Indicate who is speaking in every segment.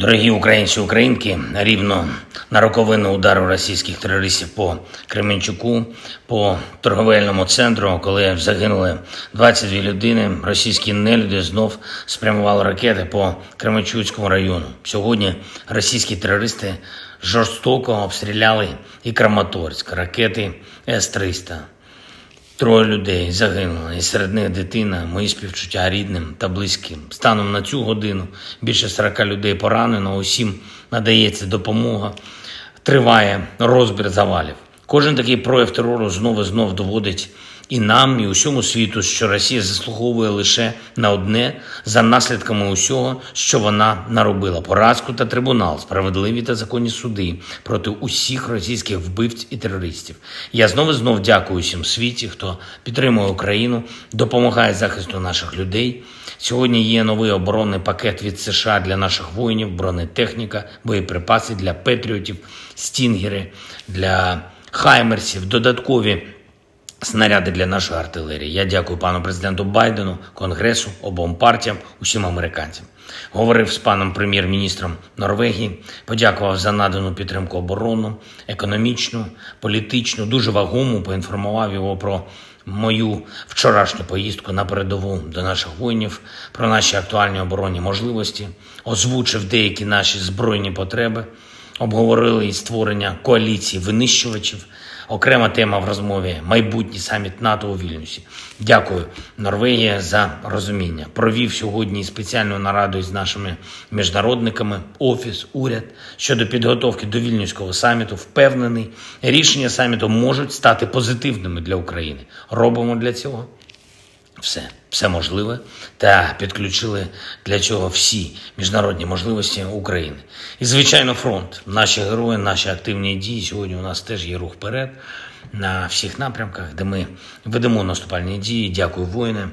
Speaker 1: Дорогі українці, українки, рівно на роковину удару російських терористів по Кременчуку, по торговельному центру, коли загинули 22 людини, російські нелюди знов спрямували ракети по Кременчуцькому району. Сьогодні російські терористи жорстоко обстріляли і Краматорськ, ракети С-300. Троє людей загинули, і серед них дитина, мої співчуття рідним та близьким. Станом на цю годину більше 40 людей поранено, усім надається допомога. Триває розбір завалів. Кожен такий прояв терору знову знов доводить і нам, і усьому світу, що Росія заслуговує лише на одне за наслідками усього, що вона наробила: поразку та трибунал, справедливі та законні суди проти усіх російських вбивць і терористів. Я знову знов дякую всім світі, хто підтримує Україну, допомагає захисту наших людей. Сьогодні є новий оборонний пакет від США для наших воїнів, бронетехніка, боєприпаси для петріотів, стінгери для хаймерсів, додаткові. Снаряди для нашої артилерії. Я дякую пану президенту Байдену, Конгресу, обом партіям, усім американцям. Говорив з паном прем'єр-міністром Норвегії, подякував за надану підтримку оборону, економічну, політичну, дуже вагому. Поінформував його про мою вчорашню поїздку на передову до наших воїнів, про наші актуальні оборонні можливості, озвучив деякі наші збройні потреби. Обговорили і створення коаліції винищувачів. Окрема тема в розмові майбутній саміт НАТО у Вільнюсі. Дякую, Норвегія, за розуміння. Провів сьогодні спеціальну нараду із нашими міжнародниками, офіс, уряд щодо підготовки до вільнюського саміту. Впевнений, рішення саміту можуть стати позитивними для України. Робимо для цього все, все можливе, та підключили для цього всі міжнародні можливості України. І, звичайно, фронт. Наші герої, наші активні дії. Сьогодні у нас теж є рух вперед на всіх напрямках, де ми ведемо наступальні дії. Дякую, воїни.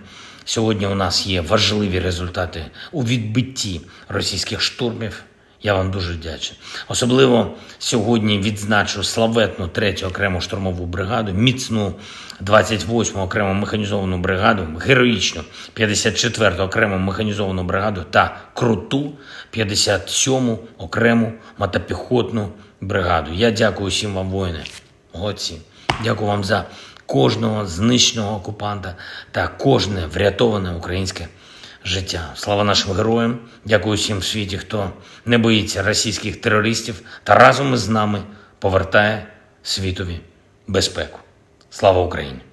Speaker 1: Сьогодні у нас є важливі результати у відбитті російських штурмів. Я вам дуже вдячний. Особливо сьогодні відзначу славетну третю окрему штурмову бригаду, міцну 28-му окрему механізовану бригаду, героїчну 54-ту окрему механізовану бригаду та круту 57-му окрему мотопіхотну бригаду. Я дякую всім вам, воїни. Молодці. Дякую вам за кожного знищеного окупанта та кожне врятоване українське життя. Слава нашим героям! Дякую всім в світі, хто не боїться російських терористів та разом із нами повертає світові безпеку. Слава Україні!